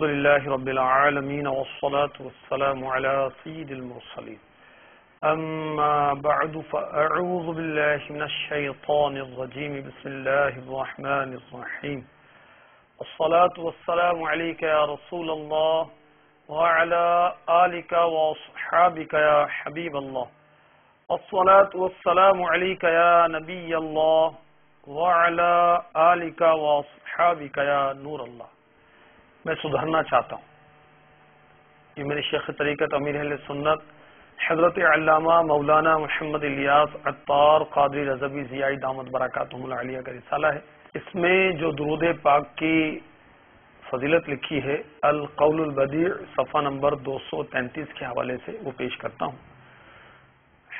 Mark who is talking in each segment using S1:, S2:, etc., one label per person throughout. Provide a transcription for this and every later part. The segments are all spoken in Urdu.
S1: الحمد لله رب العالمين والصلاة والسلام على سيد المرسلين. أما بعد فأعوذ بالله من الشيطان الرجيم. بسم الله الرحمن الرحيم. الصلاة والسلام عليك يا رسول الله وعلى آلك وأصحابك يا حبيب الله. الصلاة والسلام عليك يا نبي الله وعلى آلك وأصحابك يا نور الله. میں سدھرنا چاہتا ہوں۔ یہ میرے شیخ طریقت امیر اہل سنت، حضرت علامہ مولانا محمد الیاس عطار قادری رضوی ضیائی دامت براکاتہم العالیہ کا رسالہ ہے۔ اس میں جو درود پاک کی فضیلت لکھی ہے، القول البدیع صفحہ نمبر دو سو تینتیس کے حوالے سے وہ پیش کرتا ہوں۔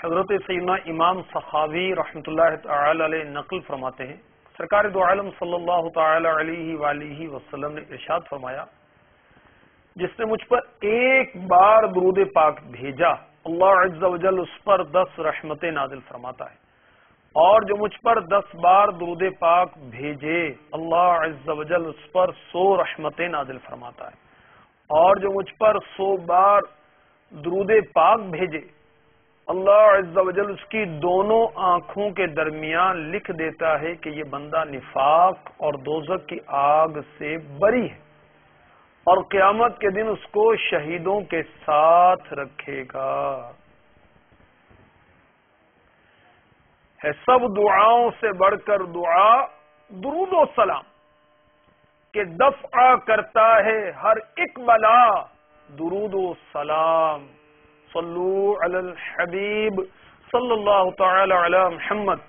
S1: حضرت سیدنا امام سخاوی رحمۃ اللہ تعالی علیہ نقل فرماتے ہیں۔ سرکار دو عالم صلی اللہ تعالی علیہ وآلہ وسلم نے ارشاد فرمایا، جس نے مجھ پر ایک بار درود پاک بھیجا، اللہ عز و جل اس پر دس رحمت نازل فرماتا ہے۔ اور جو مجھ پر دس بار درود پاک بھیجے، اللہ عز و جل اس پر سو رحمت نازل فرماتا ہے۔ اور جو مجھ پر سو بار درود پاک بھیجے اللہ عز و جل اس کی دونوں آنکھوں کے درمیان لکھ دیتا ہے کہ یہ بندہ نفاق اور دوزک کی آگ سے بری ہے اور قیامت کے دن اس کو شہیدوں کے ساتھ رکھے گا۔ ہے سب دعاؤں سے بڑھ کر دعا، درود و سلام کہ دفع کرتا ہے ہر ایک بلا، درود و سلام۔ صلو علی الحبیب صلی اللہ تعالی علی محمد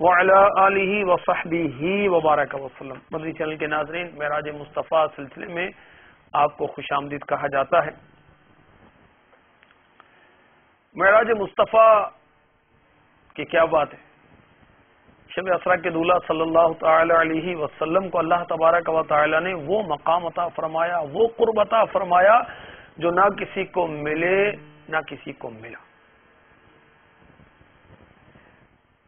S1: وعلی آلہ وصحبہ وبارک وسلم مدری چینل کے ناظرین، معراج مصطفیٰ سلسلے میں آپ کو خوش آمدید کہا جاتا ہے۔ معراج مصطفیٰ کی کیا بات ہے؟ شب اسرا کے دولہ صلی اللہ تعالی علیہ وسلم کو اللہ تبارک و تعالی نے وہ مقام عطا فرمایا، وہ قرب عطا فرمایا جو نہ کسی کو ملے نہ کسی کو ملا۔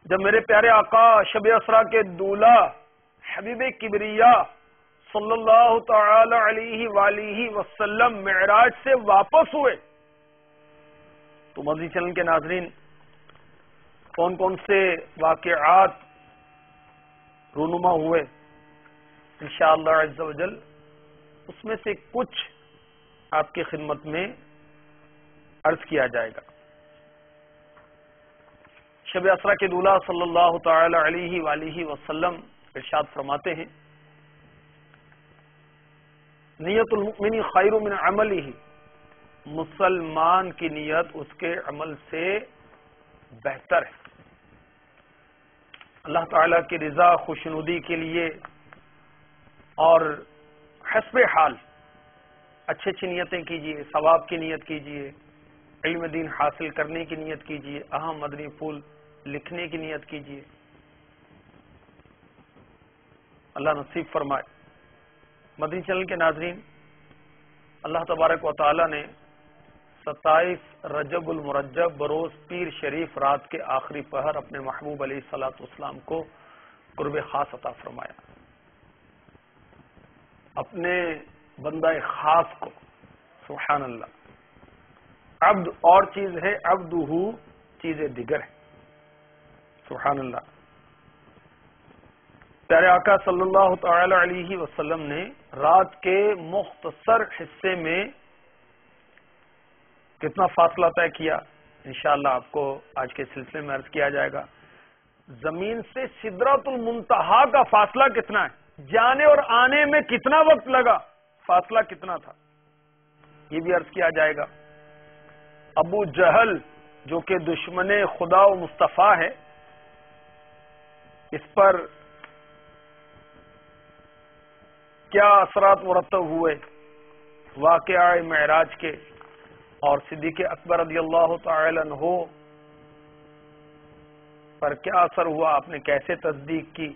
S1: جب میرے پیارے آقا شب اسرا کے دولہ حبیب کبریا صلی اللہ تعالی علیہ وآلہ وسلم معراج سے واپس ہوئے، تو مزید چینل کے ناظرین، کون کون سے واقعات رونما ہوئے؟ انشاءاللہ عز و جل، اس میں سے کچھ آپ کی خدمت میں عرض کیا جائے گا۔ شب اسرا کے دولہ صلی اللہ تعالی علیہ وآلہ وسلم ارشاد فرماتے ہیں، نیت المؤمن خیر من عمل ہی مسلمان کی نیت اس کے عمل سے بہتر ہے۔ اللہ تعالی کی رضا، خوشنودی کے لیے اور حسب حال اچھے اچھی نیتیں کیجیے ثواب کی نیت کیجیے علم دین حاصل کرنے کی نیت کیجیے اہم مدنی پھول لکھنے کی نیت کیجیے اللہ نصیب فرمائے۔ مدنی چینل کے ناظرین، اللہ تبارک و تعالی نے ستائیس رجب المرجب بروز پیر شریف رات کے آخری پہر اپنے محبوب علیہ سلاۃ اسلام کو قرب خاص عطا فرمایا۔ اپنے بندہ خاص کو، سبحان اللہ عبد اور چیز ہے عبد چیز دیگر ہے۔ سبحان اللہ۔ پیارے آقا صلی اللہ تعالی علیہ وسلم نے رات کے مختصر حصے میں کتنا فاصلہ طے کیا؟ انشاءاللہ آپ کو آج کے سلسلے میں عرض کیا جائے گا۔ زمین سے سدرت المنتہا کا فاصلہ کتنا ہے؟ جانے اور آنے میں کتنا وقت لگا؟ فاصلہ کتنا تھا؟ یہ بھی عرض کیا جائے گا۔ ابو جہل جو کہ دشمن خدا و مصطفیٰ ہے، اس پر کیا اثرات مرتب ہوئے؟ واقعہ معراج کے اور صدیق اکبر رضی اللہ تعالی عنہ پر کیا اثر ہوا؟ آپ نے کیسے تصدیق کی؟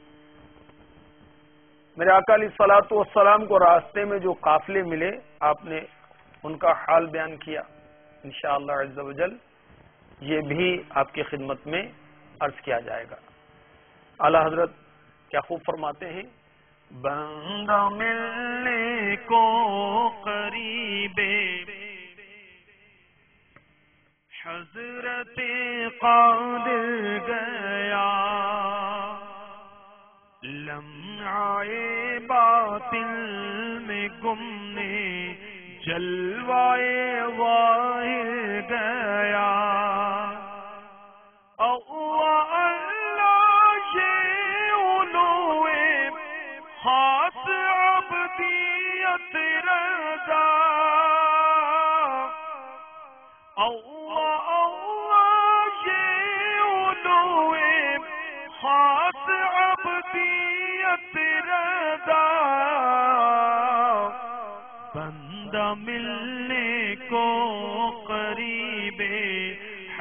S1: میرے اکالی سلاط والسلام کو راستے میں جو قافلے ملے، آپ نے ان کا حال بیان کیا۔ انشاءاللہ عز و جل یہ بھی آپ کی خدمت میں عرض کیا جائے گا۔ اعلی حضرت کیا خوب فرماتے ہیں؟
S2: بندہ ملنے کو قریب حضرت قادر گیا۔ لمعائے باطل میں گمنے جلوائے واہ گیا خاص عبدیت رضا۔ اللہ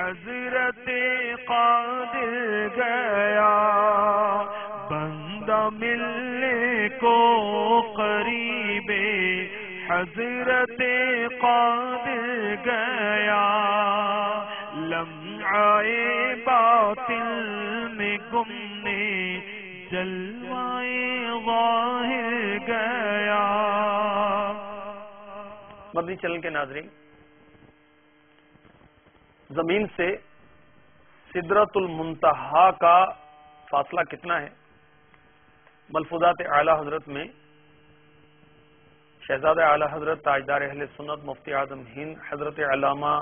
S2: حضرت قادر گیا۔ بندہ ملنے کو قریب حضرت قادر گیا۔ لمعائے باطل میں گمنے جلوائے واحر گیا۔
S1: مدنی چلن کے ناظرین زمین سے سدرت المنتہا کا فاصلہ کتنا ہے؟ ملفوظات اعلی حضرت میں شہزاد اعلی حضرت، تاجدار اہل سنت، مفتی اعظم ہند، حضرت علامہ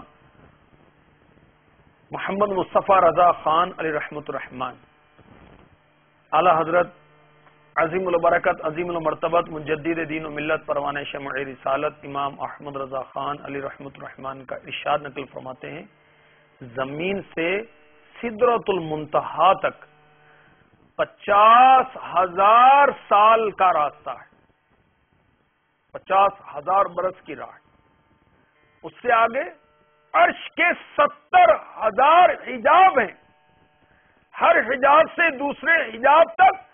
S1: محمد مصطفیٰ رضا خان علی رحمت الرحمان اعلی حضرت عظیم البرکت، عظیم المرتبت، مجدد دین و ملت پروان شمع رسالت امام احمد رضا خان علی رحمت الرحمان کا ارشاد نقل فرماتے ہیں۔ زمین سے سدرت المنتہا تک پچاس ہزار سال کا راستہ ہے۔ پچاس ہزار برس کی راہ اس سے آگے عرش کے ستر ہزار حجاب ہیں۔ ہر حجاب سے دوسرے حجاب تک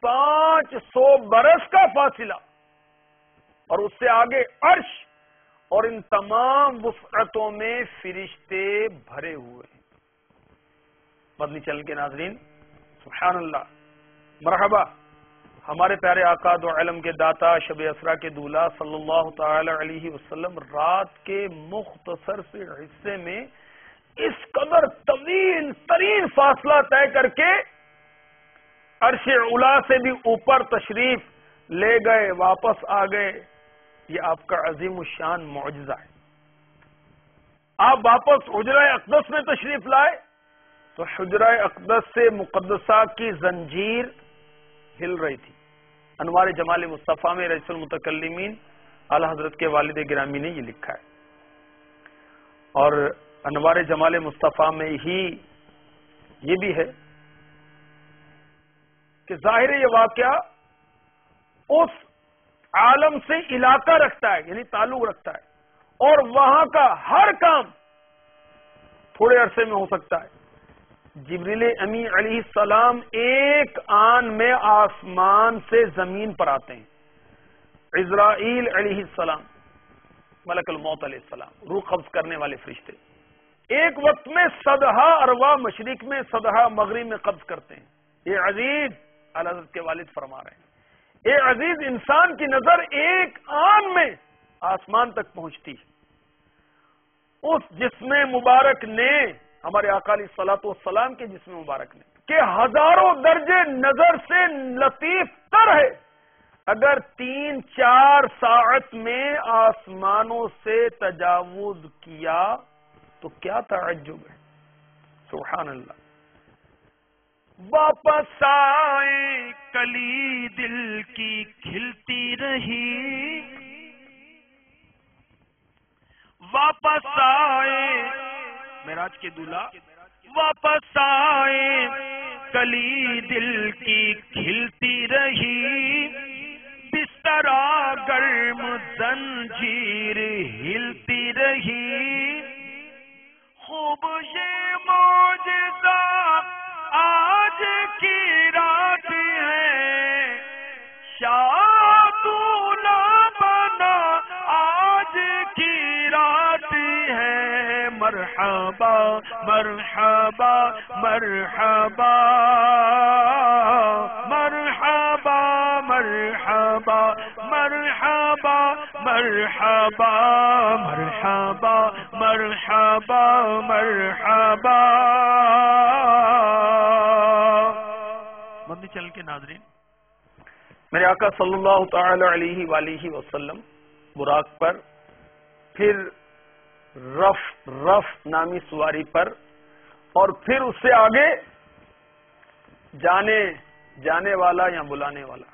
S1: پانچ سو برس کا فاصلہ۔ اور اس سے آگے عرش اور ان تمام وسعتوں میں فرشتے بھرے ہوئے ہیں۔ مدنی چل کے ناظرین، سبحان اللہ۔ مرحبا۔ ہمارے پیارے آقا دو علم کے داتا شب اسرا کے دولہ صلی اللہ تعالی علیہ وسلم، رات کے مختصر سے حصے میں اس قدر طویل ترین فاصلہ طے کر کے عرش اولا سے بھی اوپر تشریف لے گئے، واپس آ گئے۔ یہ آپ کا عظیم الشان معجزہ ہے۔ آپ واپس حجرہ اقدس میں تشریف لائے تو حجرہ اقدس سے مقدسہ کی زنجیر ہل رہی تھی۔ انوار جمال مصطفیٰ میں رئیس المتکلمین اعلی حضرت کے والد گرامی نے یہ لکھا ہے۔ اور انوار جمال مصطفیٰ میں ہی یہ بھی ہے کہ ظاہر یہ واقعہ اس عالم سے علاقہ رکھتا ہے یعنی تعلق رکھتا ہے، اور وہاں کا ہر کام تھوڑے عرصے میں ہو سکتا ہے۔ جبریل امی علیہ السلام ایک آن میں آسمان سے زمین پر آتے ہیں۔ اسرائیل علیہ السلام، ملک الموت علیہ السلام، روح قبض کرنے والے فرشتے۔ ایک وقت میں سدہا اروا مشرق میں سدہا مغرب میں قبض کرتے ہیں۔ یہ عزیز حضرت کے والد فرما رہے ہیں۔ یہ عزیز انسان کی نظر ایک آن میں آسمان تک پہنچتی اس جسم مبارک نے، ہمارے اکالی سلاط والسلام کے جسم مبارک نے، کہ ہزاروں درجے نظر سے لطیف تر ہے۔ اگر تین چار ساعت میں آسمانوں سے تجاوز کیا تو کیا تعجب ہے۔ سبحان اللہ۔
S2: واپس آئے، کلی دل کی کھلتی رہی۔ واپس آئے میراج کے دلہا۔ واپس آئے، کلی دل کی کھلتی رہی۔ بسترا گرم زنجیر ہلتی رہی۔ خوب یہ موجزہ آج کی رات ہے۔ شادو بنا آج کی رات ہے۔ مرحبا مرحبا مرحبا مرحبا مرحبا مرحبا مرحبا مرحبا مرحبا مرحبا۔ مندی چل کے ناظرین۔
S1: میرے آقا صلی اللہ تعالی علیہ وآلہ وسلم براق پر، پھر رف رف نامی سواری پر، اور پھر اس سے آگے جانے جانے والا یا بلانے والا۔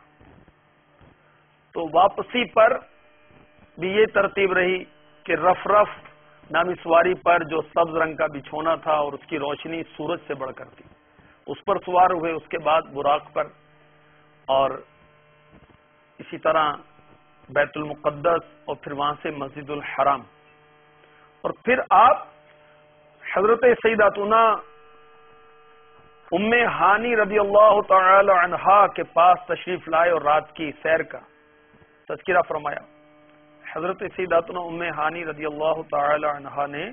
S1: تو واپسی پر بھی یہ ترتیب رہی کہ رف رف نامی سواری پر جو سبز رنگ کا بچھونا تھا اور اس کی روشنی سورج سے بڑھ کر تھی۔ اس پر سوار ہوئے، اس کے بعد براق پر اور اسی طرح بیت المقدس اور پھر وہاں سے مسجد الحرام۔ اور پھر آپ حضرت سیداتنا ام ہانی رضی اللہ تعالی عنہا کے پاس تشریف لائے اور رات کی سیر کا تذکرہ فرمایا۔ حضرت سیداتنا ام ہانی رضی اللہ تعالی عنہا نے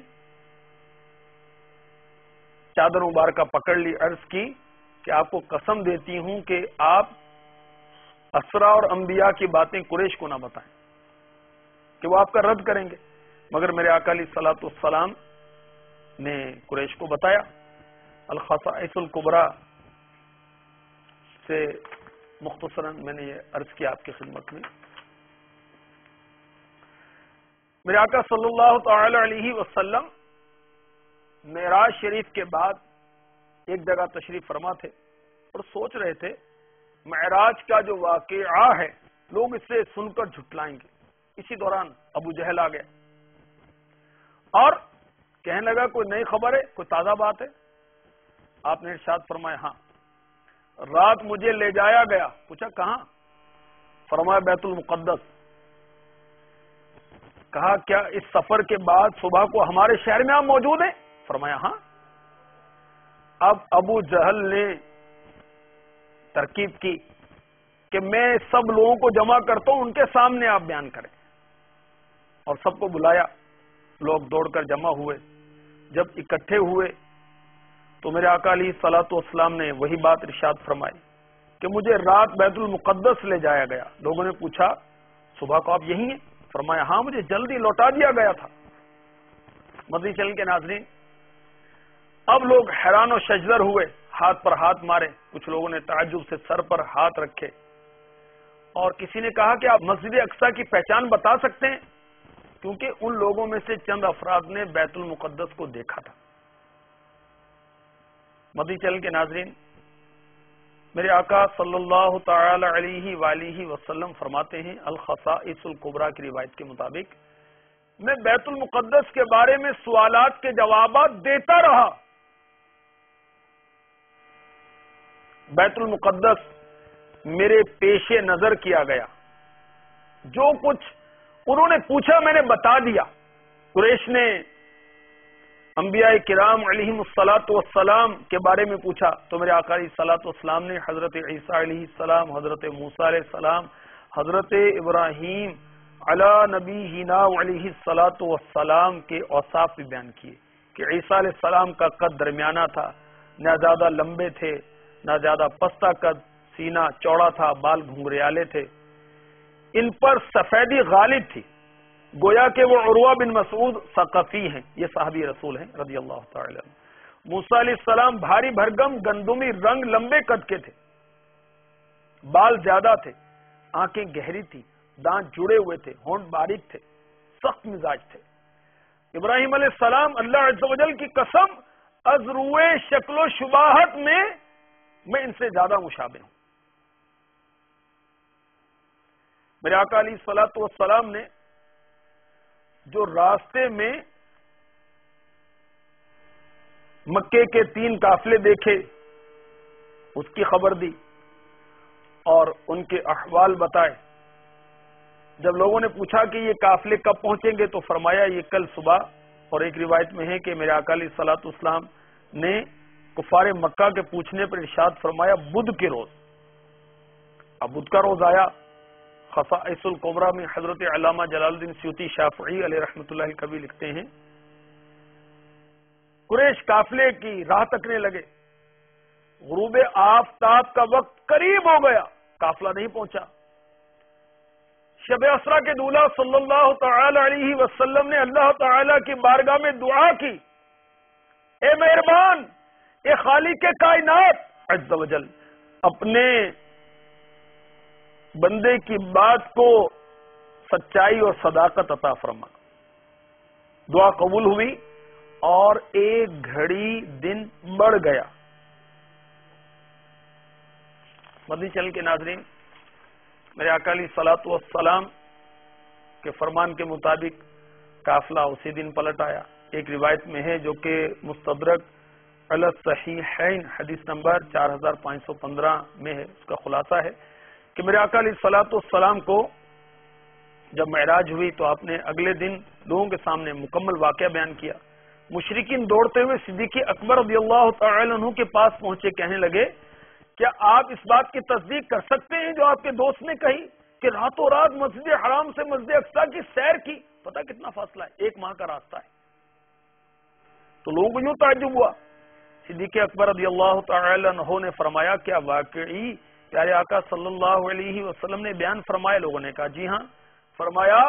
S1: چادر مبارکہ پکڑ لی، عرض کی کہ آپ کو قسم دیتی ہوں کہ آپ اسرا اور انبیاء کی باتیں قریش کو نہ بتائیں، کہ وہ آپ کا رد کریں گے۔ مگر میرے اکالی سلاۃ السلام نے قریش کو بتایا الخصائص القبرا سے مختصراً میں نے یہ عرض کیا آپ کی خدمت میں۔ میرے آقا صلی اللہ تعالی علیہ وسلم معراج شریف کے بعد ایک جگہ تشریف فرما تھے اور سوچ رہے تھے، معراج کا جو واقعہ ہے، لوگ اس سے سن کر جھٹلائیں گے۔ اسی دوران ابو جہل آ گیا۔ اور کہنے لگا، کوئی نئی خبر ہے؟ کوئی تازہ بات ہے؟ آپ نے ارشاد فرمایا ہاں۔ رات مجھے لے جایا گیا۔ پوچھا، کہاں؟ فرمایا، بیت المقدس۔ کہا، کیا اس سفر کے بعد صبح کو ہمارے شہر میں آپ موجود ہیں؟ فرمایا ہاں؟ اب ابو جہل نے ترکیب کی کہ میں سب لوگوں کو جمع کرتا ہوں، ان کے سامنے آپ بیان کریں۔ اور سب کو بلایا۔ لوگ دوڑ کر جمع ہوئے۔ جب اکٹھے ہوئے تو میرے اکالی سلاط اسلام نے وہی بات ارشاد فرمائی کہ مجھے رات بیت المقدس لے جایا گیا۔ لوگوں نے پوچھا، صبح کو آپ یہی ہیں؟ فرمایا ہاں مجھے جلدی لوٹا دیا گیا تھا۔ مدنی چل کے ناظرین۔ اب لوگ حیران و شجر ہوئے، ہاتھ پر ہاتھ مارے، کچھ لوگوں نے تعجب سے سر پر ہاتھ رکھے۔ اور کسی نے کہا کہ آپ مسجد اقسا کی پہچان بتا سکتے ہیں؟ کیونکہ ان لوگوں میں سے چند افراد نے بیت المقدس کو دیکھا تھا۔ مدی چل کے ناظرین، میرے آقا صلی اللہ تعالی علیہ وآلہ وسلم فرماتے ہیں، الخصائص القبرا کی روایت کے مطابق، میں بیت المقدس کے بارے میں سوالات کے جوابات دیتا رہا۔ بیت المقدس میرے پیش نظر کیا گیا۔ جو کچھ انہوں نے پوچھا میں نے بتا دیا۔ قریش نے انبیاء کرام علیہ السلاۃ والسلام کے بارے میں پوچھا۔ تو میرے آکاری سلاۃ والسلام نے حضرت عیسیٰ علیہ السلام، حضرت موسیٰ علیہ السلام، حضرت ابراہیم علی نبی ہینا علیہ السلاۃ والسلام کے اوصاف بھی بیان کیے کہ عیسیٰ علیہ السلام کا قد درمیانہ تھا، نہ زیادہ لمبے تھے نہ زیادہ پستہ قد سینہ چوڑا تھا، بال گھنگریالے تھے۔ ان پر سفیدی غالب تھی۔ گویا کہ وہ عروہ بن مسعود ثقفی ہیں۔ یہ صحابی رسول ہیں، رضی اللہ تعالی موسا علیہ السلام بھاری بھرگم، گندمی رنگ لمبے قد کے تھے۔ بال زیادہ تھے، آنکھیں گہری تھی دانت جڑے ہوئے تھے، ہونٹ باریک تھے، سخت مزاج تھے۔ ابراہیم علیہ السلام اللہ عز و جل کی قسم ازروے شکل و شباہت میں میں ان سے زیادہ مشابہ ہوں۔ میرے آقا علی سلاۃ والسلام نے جو راستے میں مکے کے تین قافلے دیکھے، اس کی خبر دی اور ان کے احوال بتائے۔ جب لوگوں نے پوچھا کہ یہ قافلے کب پہنچیں گے تو فرمایا یہ کل صبح، اور ایک روایت میں ہے کہ میرے اکالی سلاط اسلام نے کفار مکہ کے پوچھنے پر ارشاد فرمایا، بدھ کے روز۔ اب بدھ کا روز آیا۔ خصائص القبرہ میں حضرت علامہ جلال الدین سیوتی شافعی علیہ رحمۃ اللہ کبھی لکھتے ہیں۔ قریش قافلے کی راہ تکنے لگے۔ غروب آفتاب کا وقت قریب ہو گیا۔ قافلہ نہیں پہنچا۔ شب اسرا کے دولہ صلی اللہ تعالی علیہ وسلم نے اللہ تعالی کی بارگاہ میں دعا کی۔ اے مہربان اے خالق کے کائنات، عز و جل، اپنے بندے کی بات کو سچائی اور صداقت عطا فرما۔ دعا قبول ہوئی اور ایک گھڑی دن بڑھ گیا۔ مدنی چل کے ناظرین، میرے اکالی سلاط والسلام کے فرمان کے مطابق قافلہ اسی دن پلٹ آیا۔ ایک روایت میں ہے جو کہ مستدرک صحیح حدیث نمبر چار ہزار پانچ سو پندرہ میں ہے، اس کا خلاصہ ہے کہ میرے اکالی سلاط والسلام کو جب معراج ہوئی تو آپ نے اگلے دن لوگوں کے سامنے مکمل واقعہ بیان کیا۔ مشرقین دوڑتے ہوئے صدیقی اکبر رضی اللہ تعالی عنہ کے پاس پہنچے، کہنے لگے، کیا آپ اس بات کی تصدیق کر سکتے ہیں جو آپ کے دوست نے کہی کہ راتوں رات مسجد حرام سے مسجد اقسا کی سیر کی؟ پتا کتنا فاصلہ ہے، ایک ماہ کا راستہ ہے۔ تو لوگوں کو یوں تعجب ہوا صدیق اکبر رضی اللہ تعالی عنہ نے فرمایا کیا واقعی پیارے آقا صلی اللہ علیہ وسلم نے بیان فرمایا لوگوں نے کہا جی ہاں۔ فرمایا،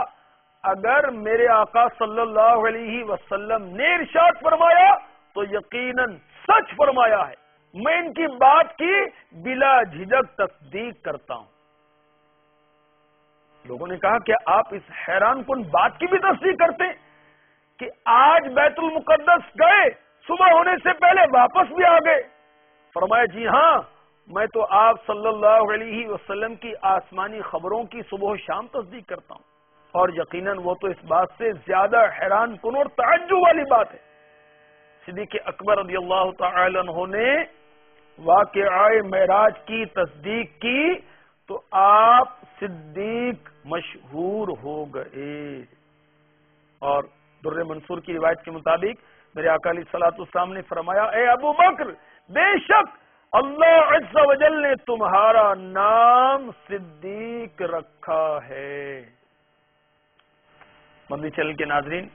S1: اگر میرے آقا صلی اللہ علیہ وسلم نے ارشاد فرمایا تو یقیناً سچ فرمایا ہے۔ میں ان کی بات کی بلا جھجک تصدیق کرتا ہوں۔ لوگوں نے کہا کہ آپ اس حیران کن بات کی بھی تصدیق کرتے ہیں کہ آج بیت المقدس گئے صبح ہونے سے پہلے واپس بھی آ گئے۔ فرمایا جی ہاں میں تو آپ صلی اللہ علیہ وسلم کی آسمانی خبروں کی صبح و شام تصدیق کرتا ہوں۔ اور یقیناً وہ تو اس بات سے زیادہ حیران کن اور تعجب والی بات ہے۔ صدیق اکبر رضی اللہ تعالی عنہ نے واقعہ معراج کی تصدیق کی تو آپ صدیق مشہور ہو گئے۔ اور در منصور کی روایت کے مطابق میرے اکالی سلاط اسلام نے فرمایا، اے ابو بکر، بے شک اللہ عز و جل نے تمہارا نام صدیق رکھا ہے۔ مدنی چل کے ناظرین،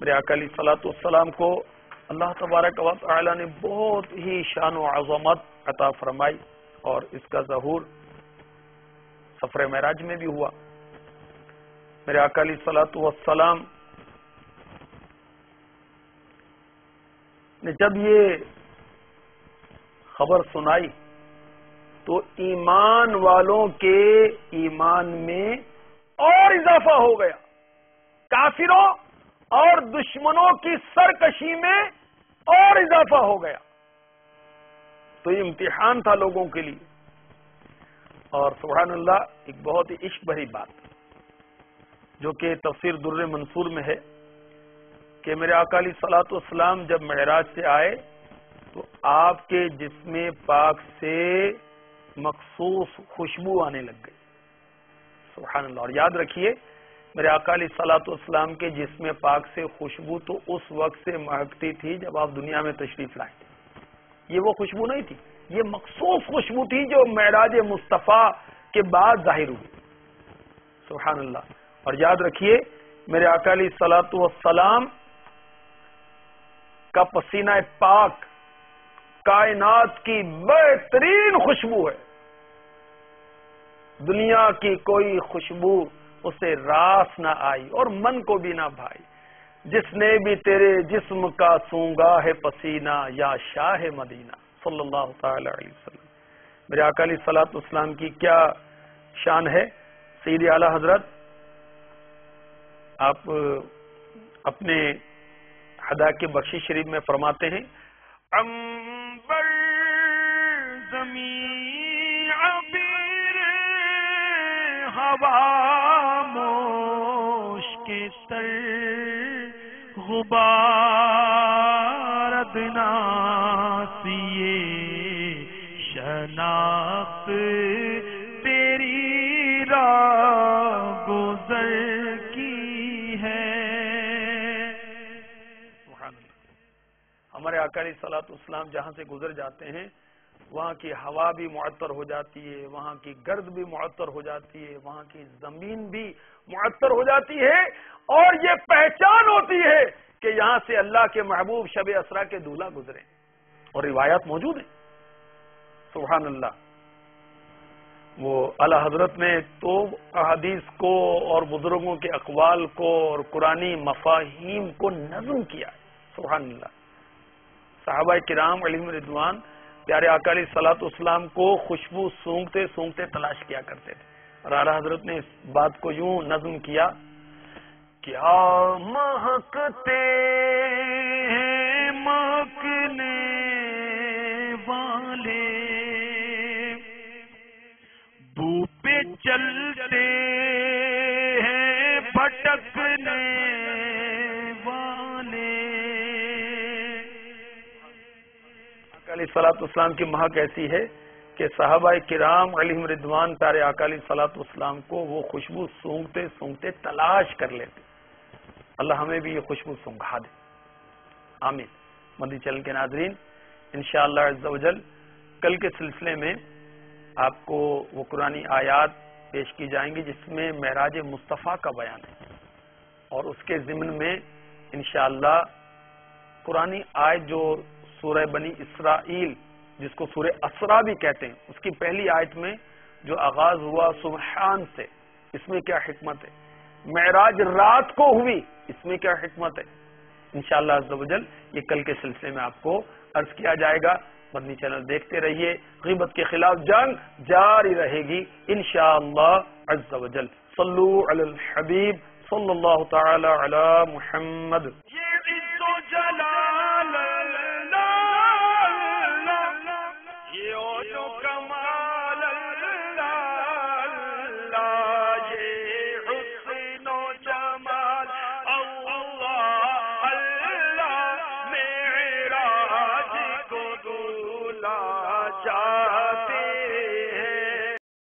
S1: میرے اکالی سلاط السلام کو اللہ تبارک و تعالی نے بہت ہی شان و عظمت عطا فرمائی اور اس کا ظہور سفر معراج میں بھی ہوا۔ میرے اکالی سلاط والسلام نے جب یہ خبر سنائی تو ایمان والوں کے ایمان میں اور اضافہ ہو گیا۔ کافروں اور دشمنوں کی سرکشی میں اور اضافہ ہو گیا۔ تو یہ امتحان تھا لوگوں کے لیے۔ اور سبحان اللہ، ایک بہت ہی عشق بھری بات، جو کہ تفسیر در منصور میں ہے۔ کہ میرے اکالی سلاط اسلام جب معراج سے آئے تو آپ کے جسم پاک سے مخصوص خوشبو آنے لگ گئی۔ سبحان اللہ۔ اور یاد رکھیے، میرے اکالی سلاط اسلام کے جسم پاک سے خوشبو تو اس وقت سے مہکتی تھی جب آپ دنیا میں تشریف لائیں یہ وہ خوشبو نہیں تھی، یہ مخصوص خوشبو تھی جو معراج مصطفیٰ کے بعد ظاہر ہوئی۔ سبحان اللہ۔ اور یاد رکھیے، میرے اکالی سلاط والسلام کا پسینہ پاک کائنات کی بہترین خوشبو ہے۔ دنیا کی کوئی خوشبو اسے راس نہ آئی اور من کو بھی نہ بھائی۔ جس نے بھی تیرے جسم کا سونگا ہے پسینہ یا شاہ مدینہ۔ صلی اللہ تعالی علیہ وسلم۔ میرے اکالی سلاط اسلام کی کیا شان ہے؟ سید اعلی حضرت، آپ اپنے حدا کے بخشی شریف میں فرماتے ہیں
S2: امبر زمین عبیر ہوا موش کے سر غبار دناسیے شناخت
S1: ہمارے اکالی سلاط اسلام جہاں سے گزر جاتے ہیں، وہاں کی ہوا بھی معطر ہو جاتی ہے، وہاں کی گرد بھی معطر ہو جاتی ہے، وہاں کی زمین بھی معطر ہو جاتی ہے اور یہ پہچان ہوتی ہے کہ یہاں سے اللہ کے محبوب شب اسرا کے دولہ گزرے اور روایات موجود ہیں۔ سبحان اللہ۔ وہ اعلی حضرت نے تو احادیث کو اور بزرگوں کے اقوال کو اور قرآن مفاہیم کو نظم کیا۔ سبحان اللہ۔ صحابہ کرام علیم رضوان، پیارے اکالی سلاط اسلام کو خوشبو سونگتے سونگتے تلاش کیا کرتے تھے۔ اور حضرت نے اس بات کو یوں نظم کیا کیا مہکتے
S2: مہکنے والے۔ بو پہ چلتے
S1: اکالی سلاط اسلام کی مہک ایسی ہے کہ صحابہ کرام علیہم ردوان پیارے اکالی سلاط اسلام کو وہ خوشبو سونگتے سونگتے تلاش کر لیتے۔ اللہ ہمیں بھی یہ خوشبو سونگا دے۔ آمین۔ مدی چل کے ناظرین، انشاءاللہ عز و جل کل کے سلسلے میں آپ کو وہ قرآن آیات پیش کی جائیں گی جس میں معراج مصطفیٰ کا بیان ہے۔ اور اس کے ضمن میں انشاءاللہ قرآن آیت جو سورہ بنی اسرائیل، جس کو سورہ اسرا بھی کہتے ہیں، اس کی پہلی آیت میں جو آغاز ہوا سبحان سے، اس میں کیا حکمت ہے؟ معراج رات کو ہوئی، اس میں کیا حکمت ہے؟ انشاءاللہ عز و جل یہ کل کے سلسلے میں آپ کو عرض کیا جائے گا۔ مدنی چینل دیکھتے رہیے، غیبت کے خلاف جنگ جاری رہے گی، انشاءاللہ عز و جل۔ صلو علی الحبیب، صلی اللہ تعالی علی محمد۔
S2: یہ